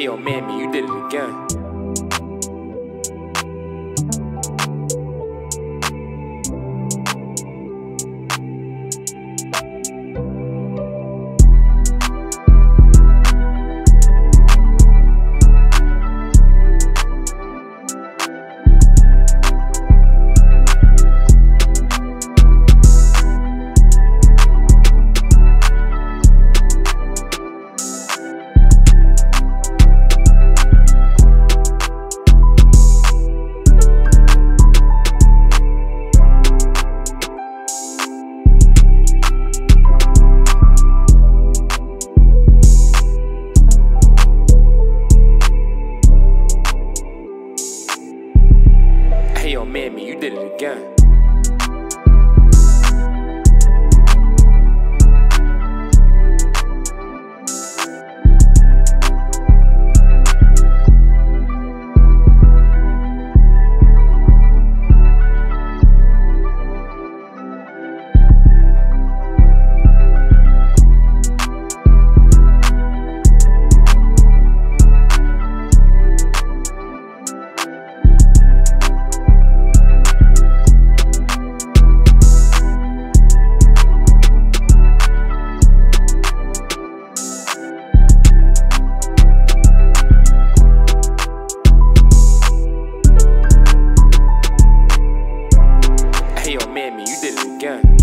Hey, yo, mammy, you did it again. Mammy, you did it again. Hey, yo, mammy, you did it again.